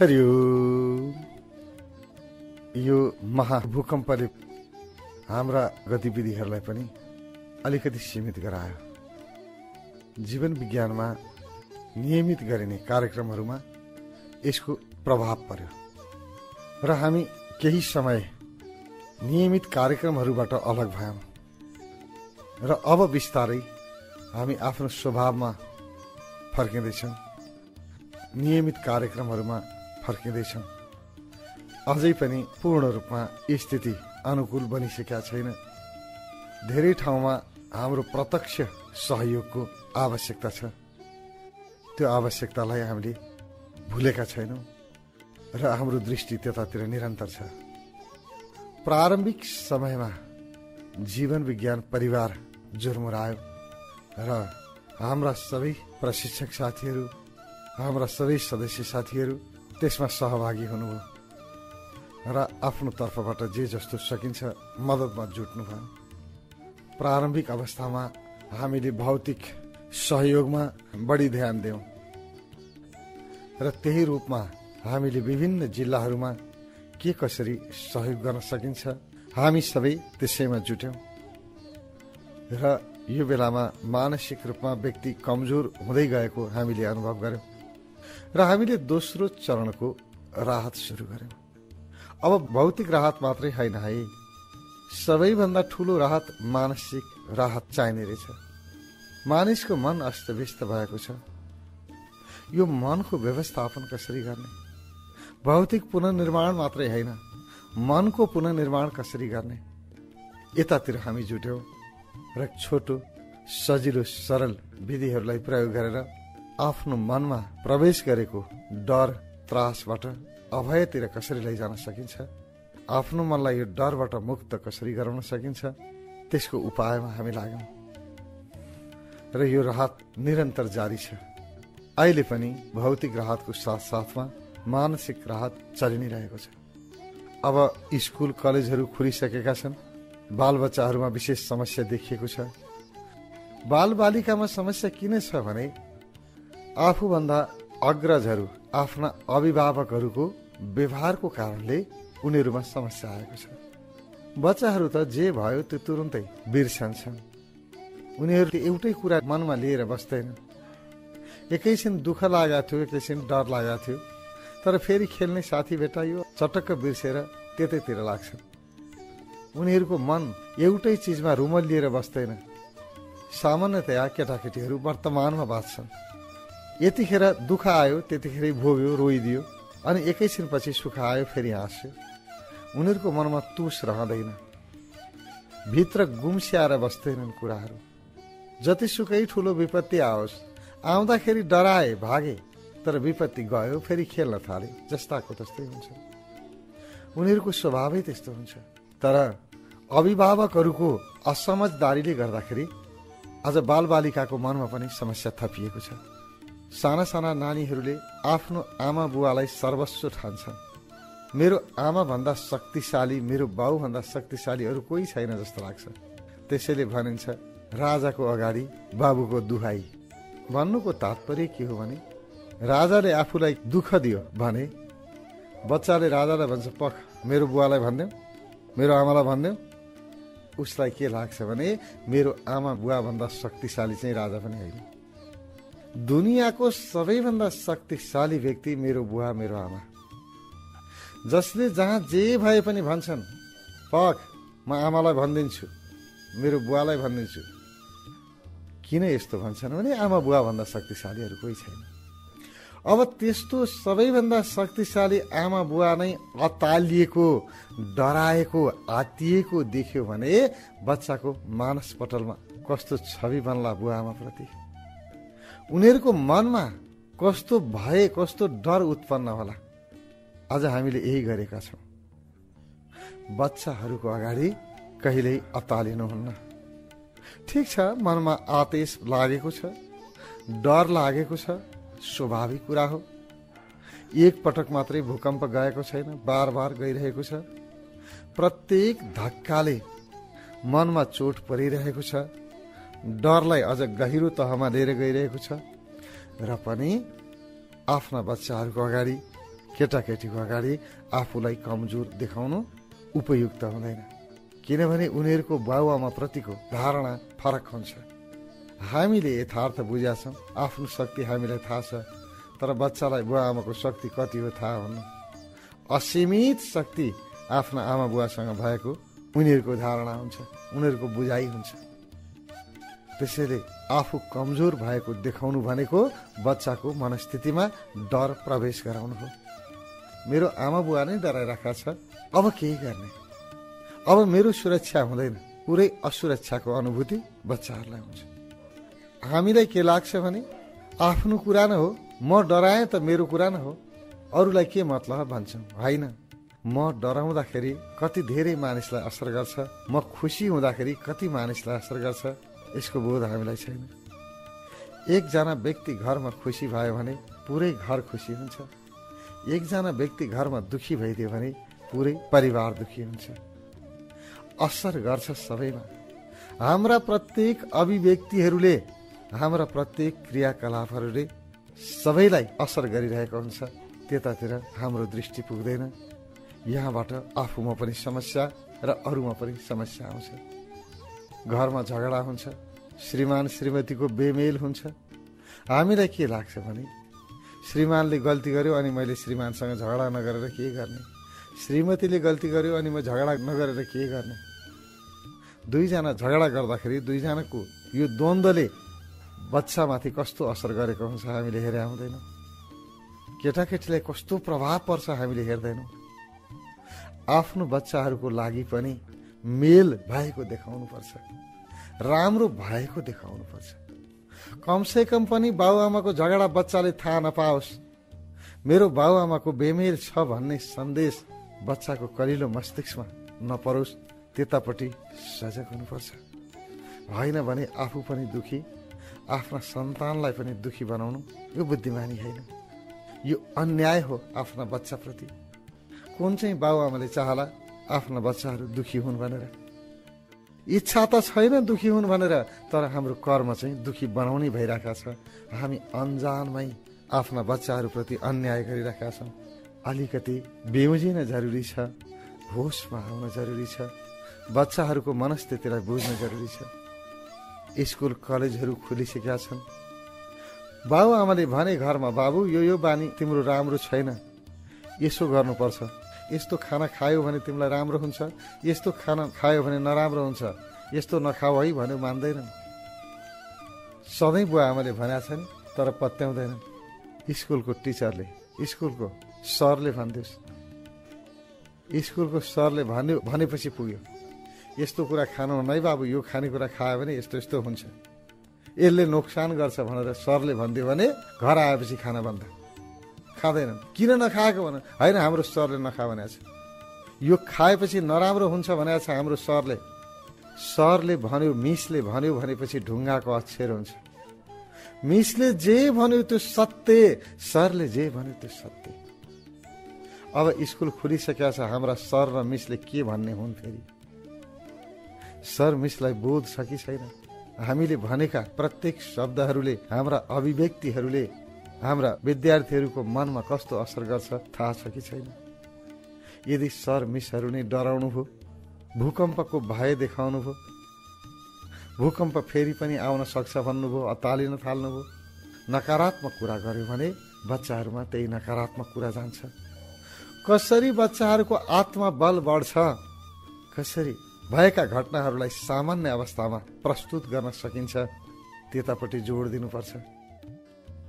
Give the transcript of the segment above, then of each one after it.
हरियो यो महाभूकम्पले हाम्रा गतिविधिहरूलाई पनि अलिकति सीमित गरायो। जीवन विज्ञानमा नियमित गरिने कार्यक्रमहरूमा यसको प्रभाव पर्यो। र हामी केही समय नियमित कार्यक्रमहरूबाट अलग भयौँ। र अब बिस्तारै हामी आफ्नो स्वभावमा फर्किँदैछौँ। नियमित कार्यक्रमहरूमा फर्किँदैछौँ अझै पनि पूर्ण रूपमा स्थिति अनुकूल बनिसकेका छैन। धेरै ठाउँमा हाम्रो प्रत्यक्ष सहयोगको आवश्यकता छ। त्यो आवश्यकतालाई हामीले भुलेका छैनौँ र हाम्रो दृष्टि त्यतातिर निरन्तर छ। प्रारम्भिक समयमा जीवन विज्ञान परिवार जुर्मुरायो र हाम्रा सबै प्रशिक्षक साथीहरू हाम्रा सबै सदस्य साथीहरू त्यसमा सहभागी हुनुभयो र आफ्नो तर्फबाट जे जस्तो सकिन्छ मद्दतमा जुट्नुभयो प्रारम्भिक अवस्थामा हामीले भौतिक सहयोगमा बढी ध्यान दियौँ र त्यही रूपमा हामीले विभिन्न जिल्लाहरूमा के कसरी सहयोग गर्न सकिन्छ हामी सबै त्यसैमा जुट्यौँ। र यो बेलामा मानसिक रूपमा व्यक्ति कमजोर हुँदै गएको हामीले अनुभव गर्यौँ। र हामीले दोस्रो चरणको राहत सुरु गर्यौँ। अब भौतिक राहत मात्रै होइन है। सबैभन्दा ठुलो राहत मानसिक राहत चाहिने रहेछ। मानिसको मन अस्तव्यस्त भएको छ। यो मनको व्यवस्थापन कसरी गर्ने? भौतिक पुननिर्माण मात्रै होइन। मनको पुननिर्माण कसरी गर्ने? यतातिर हामी जुट्यौँ र छोटो सजिलो सरल विधिहरूलाई प्रयोग गरेर आफ्नो मनमा प्रवेश गरेको डर त्रासबाट अभयतिर कसरी लैजान सकिन्छ? आफ्नो मनलाई यो डरबाट मुक्त कसरी गराउन सकिन्छ? त्यसको उपायमा हामी लाग्यौँ। र यो राहत निरन्तर जारी छ। अहिले पनि भौतिक राहतको साथ साथमा मानसिक राहत चलि नै रहेको छ। अब स्कुल कलेजहरू खुलिसकेका छन्। बालबच्चाहरूमा विशेष समस्या देखिएको छ। बाल बालिकामा समस्या किन छ भने आफूभन्दा अग्रजहरू आफ्ना अभिभावकहरूको व्यवहारको कारणले उनीहरूमा समस्या आएको छ। बच्चाहरू त जे भयो त्यो तुरुन्तै बिर्सन्छन् उनीहरूले एउटै कुरा मनमा लिएर बस्दैन। एकैछिन दुःख लागेको थियो एकैछिन डर लागेको थियो। तर फेरि खेल्ने साथी भेटाइयो चटक्क बिर्सेर त्यतैतिर लाग्छन् उनीहरूको मन एउटै चिजमा रुमल लिएर बस्दैन। सामान्यतया केटाकेटीहरू वर्तमानमा बाँच्छन्। यतिखेर दुःख आयो त्यतिखेर भोग्यो रोइदियो अनि एकैछिनपछि सुख आयो फेरि हाँस्यो। उनीहरूको मनमा तुस रहँदैन। भित्र गुम्स्याएर बस्दैनन् कुराहरू। जतिसुकै ठुलो विपत्ति आओस् आउँदाखेरि डराए भागे तर विपत्ति गयो फेरि खेल्न थाले जस्ताको तस्तै हुन्छ। उनीहरूको स्वभावै त्यस्तो हुन्छ। तर अभिभावकहरूको असमझदारीले गर्दाखेरि आज बालबालिकाको मनमा पनि समस्या थपिएको छ। साना साना नानीहरूले आफ्नो आमा बुवालाई सर्वस्व ठान्छन्। मेरो आमा भन्दा शक्तिशाली मेरो बाउभन्दा शक्तिशाली अरू कोही छैन जस्तो लाग्छ। त्यसैले भनिन्छ राजाको अगाडि बाबुको दुहाई। भन्नुको तात्पर्य के हो भने राजाले आफूलाई दुःख दियो भने बच्चाले राजालाई भन्छ पख मेरो बुवालाई भनिदेऊ मेरो आमालाई भनिदेऊ। उसलाई के लाग्छ भने मेरो आमा बुवा भन्दा शक्तिशाली चाहिँ राजा पनि होइन। दुनियाँको सबैभन्दा शक्तिशाली व्यक्ति मेरो बुवा मेरो आमा। जसले जहाँ जे भए पनि भन्छन् पख म आमालाई भनिदिन्छु मेरो बुवालाई भनिदिन्छु। किन यस्तो भन्छन् भने आमा बुवा भन्दा शक्तिशालीहरू कोही छैन। अब त्यस्तो सबैभन्दा शक्तिशाली आमा बुवा नै अतालिएको डराएको आतिएको देख्यो भने बच्चाको मानस पटलमा कस्तो छवि बन्ला बुवा आमाप्रति। उनीहरूको मनमा कस्तो भए कस्तो डर उत्पन्न होला। आज हामीले यही गरेका छौँ। बच्चाहरूको अगाडि कहिल्यै अतालिनुहुन्न। ठिक छ मनमा आतेश लागेको छ डर लागेको छ स्वाभाविक कुरा हो। एक पटक मात्रै भूकम्प गएको छैन बार बार गइरहेको छ। प्रत्येक धक्काले मनमा चोट परिरहेको छ। डरलाई अझ गहिरो तहमा लिएर गइरहेको छ र पनि आफ्ना बच्चाहरूको अगाडि केटाकेटीको अगाडि आफूलाई कमजोर देखाउनु उपयुक्त हुँदैन। किनभने उनीहरूको बाबुआमा प्रतिको धारणा फरक हुन्छ। हामीले यथार्थ बुझा छौँ आफ्नो शक्ति हामीलाई थाहा छ तर बच्चालाई बुवा आमाको शक्ति कति हो थाहा हुन्न। असीमित शक्ति आफ्ना आमा बुवासँग भएको उनीहरूको धारणा हुन्छ उनीहरूको बुझाइ हुन्छ। त्यसैले आफू कमजोर भएको देखाउनु भनेको बच्चाको मनस्थितिमा डर प्रवेश गराउनु हो। मेरो आमा बुवा नै डराइरहेको छ। अब केही गर्ने। अब मेरो सुरक्षा हुँदैन। पुरै असुरक्षाको अनुभूति बच्चाहरूलाई हुन्छ। हामीलाई के लाग्छ भने आफ्नो कुरा न हो। म डराएँ त मेरो कुरा न हो। अरूलाई के मतलब भन्छौँ होइन। म डराउँदाखेरि कति धेरै मानिसलाई असर गर्छ। म खुसी हुँदाखेरि कति मानिसलाई असर गर्छ। यसको बोध हामीलाई छैन। एकजना व्यक्ति घरमा खुसी भयो भने पुरै घर खुसी हुन्छ। एकजना व्यक्ति घरमा दुखी भइदियो भने पुरै परिवार दुखी हुन्छ। असर गर्छ सबैमा। हाम्रा प्रत्येक अभिव्यक्तिहरूले हाम्रा प्रत्येक क्रियाकलापहरूले सबैलाई असर गरिरहेको हुन्छ। त्यतातिर हाम्रो दृष्टि पुग्दैन। यहाँबाट आफूमा पनि समस्या र अरूमा पनि समस्या आउँछ। घरमा झगडा हुन्छ। श्रीमान श्रीमतीको बेमेल हुन्छ। हामीलाई के लाग्छ भने श्रीमानले गल्ती गर्यो अनि मैले श्रीमानसँग झगडा नगरेर के गर्ने? श्रीमतीले गल्ती गर्यो अनि म झगडा नगरेर के गर्ने? दुईजना झगडा गर्दाखेरि दुईजनाको यो द्वन्द्वले बच्चामाथि कस्तो असर गरेको हुन्छ हामीले हेरे आउँदैनौँ। केटाकेटीलाई कस्तो प्रभाव पर्छ हामीले हेर्दैनौँ। आफ्नो बच्चाहरूको लागि पनि मेल भएको देखाउनु पर्छ राम्रो भएको देखाउनु पर्छ कमसे कम पनि बाबुआमाको झगडा बच्चाले थाहा नपाओस्। मेरो बाबुआमाको बेमेल छ भन्ने सन्देश बच्चाको कलिलो मस्तिष्कमा नपरोस् त्यतापट्टि सजग हुनुपर्छ। होइन भने आफू पनि दुखी आफ्ना सन्तानलाई पनि दुखी बनाउनु यो बुद्धिमानी होइन। यो अन्याय हो आफ्ना बच्चाप्रति। कुन चाहिँ बाबुआमाले चाहला आफ्ना बच्चाहरू दुखी हुन् भनेर? इच्छा त छैन दुखी हुन् भनेर तर हाम्रो कर्म चाहिँ दुखी बनाउने भइरहेका छ। हामी अन्जानमै आफ्ना बच्चाहरूप्रति अन्याय गरिरहेका छौँ। अलिकति बेउजिन जरुरी छ होसमा आउन जरुरी छ बच्चाहरूको मनस्थितिलाई बुझ्न जरुरी छ। स्कुल कलेजहरू खुलिसकेका छन्। बाबुआमाले भने घरमा बाबु यो यो बानी तिम्रो राम्रो छैन। यसो गर्नुपर्छ। यस्तो खाना खायो भने तिमीलाई राम्रो हुन्छ यस्तो खाना खायो भने नराम्रो हुन्छ यस्तो नखाऊ है भन्यो मान्दैनन् सधैँ बुवा आमाले भनेका छन् तर पत्याउँदैनन् स्कुलको टिचरले स्कुलको सरले भनिदियोस्। स्कुलको सरले भन्यो भनेपछि पुग्यो। यस्तो कुरा खानु नै बाबु यो खानेकुरा खायो भने यस्तो यस्तो हुन्छ। यसले नोक्सान गर्छ भनेर सरले भनिदियो भने घर आएपछि खाना बन्द। खाँदैनन्। किन नखाएको भन होइन हाम्रो सरले नखा भनेको छ। यो खाएपछि नराम्रो हुन्छ भनेको छ हाम्रो सरले। सरले भन्यो मिसले भन्यो भनेपछि ढुङ्गाको अक्षर हुन्छ। मिसले जे भन्यो त्यो सत्य। सरले जे भन्यो त्यो सत्य। अब स्कुल खुलिसकेका छ हाम्रा सर र मिसले के भन्ने हुन् फेरि? सर मिसलाई बोध छ कि छैन? हामीले भनेका प्रत्येक शब्दहरूले हाम्रा अभिव्यक्तिहरूले हाम्रा विद्यार्थीहरूको मनमा कस्तो असर गर्छ थाहा छ कि छैन? यदि सर मिसहरू नै डराउनु भयो भूकम्पको भय देखाउनु भयो भूकम्प फेरि पनि आउन सक्छ भन्नुभयो अतालिन थाल्नुभयो नकारात्मक कुरा गर्यो भने बच्चाहरूमा त्यही नकारात्मक कुरा जान्छ। कसरी बच्चाहरूको आत्मा बल बढ्छ? कसरी भएका घटनाहरूलाई सामान्य अवस्थामा प्रस्तुत गर्न सकिन्छ? त्यतापट्टि जोड दिनुपर्छ।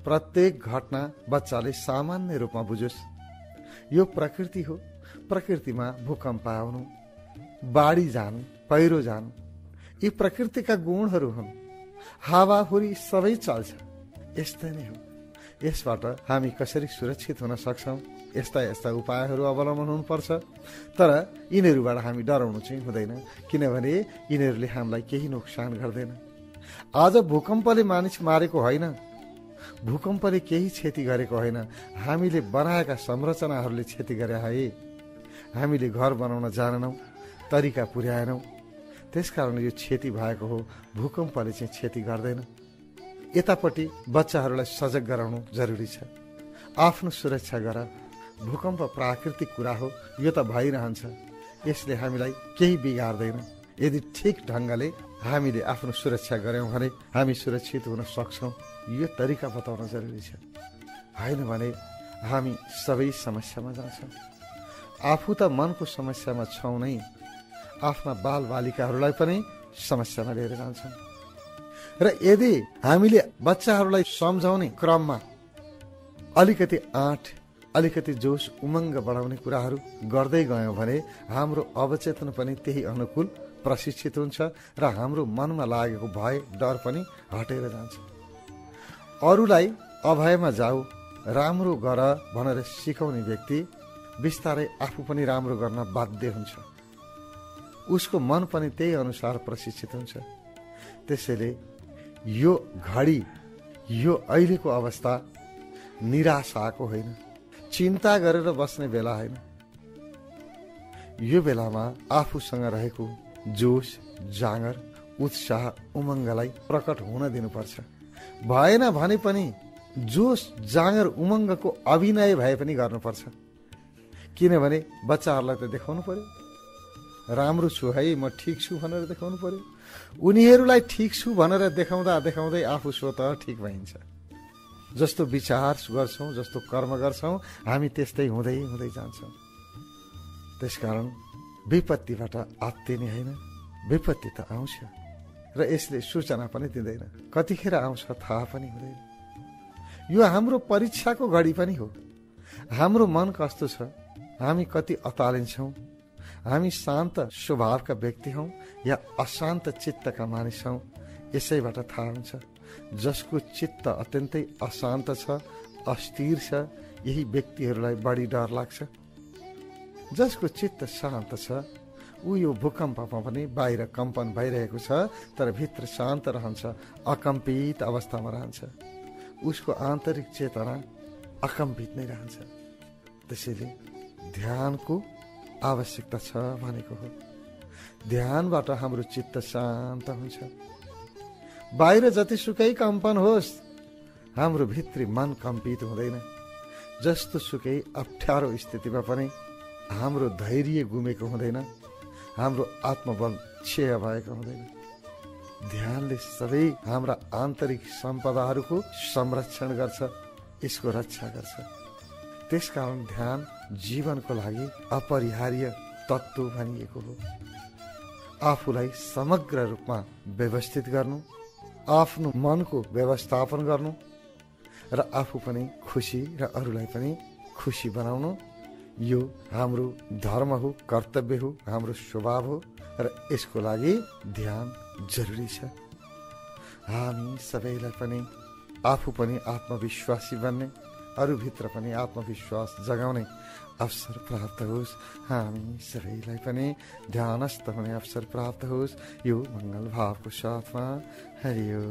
प्रत्येक घटना बच्चाले सामान्य रूपमा बुझोस्। यो प्रकृति हो। प्रकृतिमा भूकम्प आउनु बाढी जानु पहिरो जानु यी प्रकृतिका गुणहरू हुन्। हावाहुरी सबै चल्छ। यस्तै नै हो। यसबाट हामी कसरी सुरक्षित हुन सक्छौँ यस्ता यस्ता उपायहरू अवलम्बन हुनुपर्छ। तर यिनीहरूबाट हामी डराउनु चाहिँ हुँदैन किनभने यिनीहरूले हामीलाई केही नोक्सान गर्दैन। आज भूकम्पले मानिस मारेको होइन। भूकम्पले केही क्षति गरेको होइन। हामीले बनाएका संरचनाहरूले क्षति गरे है। हामीले घर बनाउन जानेनौँ तरिका पुर्याएनौँ। त्यसकारण यो क्षति भएको हो। भूकम्पले चाहिँ क्षति गर्दैन। यतापट्टि बच्चाहरूलाई सजग गराउनु जरुरी छ। आफ्नो सुरक्षा गर। भूकम्प प्राकृतिक कुरा हो। यो त भइरहन्छ। यसले हामीलाई केही बिगार्दैन। यदि ठिक ढङ्गले हामीले आफ्नो सुरक्षा गर्यौँ भने हामी सुरक्षित हुन सक्छौँ। यो तरिका बताउन जरुरी छ। होइन भने हामी सबै समस्यामा जान्छौँ। आफू त मनको समस्यामा छौँ नै। आफ्ना बाल बालिकाहरूलाई पनि समस्यामा लिएर जान्छौँ। र यदि हामीले बच्चाहरूलाई सम्झाउने क्रममा अलिकति आँट अलिकति जोस उमङ्ग बढाउने कुराहरू गर्दै गयौँ भने हाम्रो अवचेतन पनि त्यही अनुकूल प्रशिक्षित हुन्छ र हाम्रो मनमा लागेको भय डर पनि हटेर जान्छ। अरूलाई अभयमा जाऊ राम्रो गर भनेर सिकाउने व्यक्ति बिस्तारै आफू पनि राम्रो गर्न बाध्य हुन्छ। उसको मन पनि त्यही अनुसार प्रशिक्षित हुन्छ। त्यसैले यो घडी यो अहिलेको अवस्था निराशाको होइन। चिन्ता गरेर बस्ने बेला होइन। यो बेलामा आफूसँग रहेको जोस जाँगर उत्साह उमङ्गलाई प्रकट हुन दिनुपर्छ। भएन भने पनि जोस जाँगर उमङ्गको अभिनय भए पनि गर्नुपर्छ। किनभने बच्चाहरूलाई त देखाउनु पर्यो। राम्रो छु है म ठिक छु भनेर देखाउनु पर्यो। उनीहरूलाई ठिक छु भनेर देखाउँदा देखाउँदै आफू स्वत ठिक भइन्छ। जस्तो विचार गर्छौँ जस्तो कर्म गर्छौँ हामी त्यस्तै हुँदै हुँदै जान्छौँ। त्यसकारण विपत्तिबाट आत्तिने होइन? विपत्ति त आउँछ। र यसले सूचना पनि दिँदैन। कतिखेर आउँछ थाहा पनि हुँदैन। यो हाम्रो परीक्षाको घडी पनि हो। हाम्रो मन कस्तो छ? हामी कति अतालिन्छौँ हामी शान्त स्वभावका व्यक्ति हौ या अशान्त चित्तका मानिस हौ? यसैबाट थाहा हुन्छ जसको चित्त अत्यन्तै अशान्त छ अस्थिर छ यही व्यक्तिहरूलाई बढी डर लाग्छ। जसको चित्त शान्त छ ऊ यो भूकम्पमा पनि बाहिर कम्पन भइरहेको छ तर भित्र शान्त रहन्छ अकम्पित अवस्थामा रहन्छ। उसको आन्तरिक चेतना अकम्पित नै रहन्छ। त्यसैले ध्यानको आवश्यकता छ भनेको हो। ध्यानबाट हाम्रो चित्त शान्त हुन्छ। बाहिर जतिसुकै कम्पन होस् हाम्रो भित्री मन कम्पित हुँदैन। जस्तो सुकै अप्ठ्यारो स्थितिमा पनि हाम्रो धैर्य गुमेको हुँदैन हाम्रो आत्मबल क्षय भएको हुँदैन। ध्यानले सबै हाम्रा आन्तरिक सम्पदाहरूको संरक्षण गर्छ यसको रक्षा गर्छ। त्यसकारण ध्यान जीवनको लागि अपरिहार्य तत्व भनिएको हो। आफूलाई समग्र रूपमा व्यवस्थित गर्नु आफ्नो मनको व्यवस्थापन गर्नु र आफू पनि खुसी र अरूलाई पनि खुसी बनाउनु यो हाम्रो धर्म हो कर्तव्य हो हाम्रो स्वभाव हो र यसको लागि ध्यान जरुरी छ। हामी सबैलाई पनि आफू पनि आत्मविश्वासी बन्ने अरूभित्र पनि आत्मविश्वास जगाउने अवसर प्राप्त होस्। हामी सबैलाई पनि ध्यानस्थ हुने अवसर प्राप्त होस्। यो मङ्गल भावको साथमा। हरियो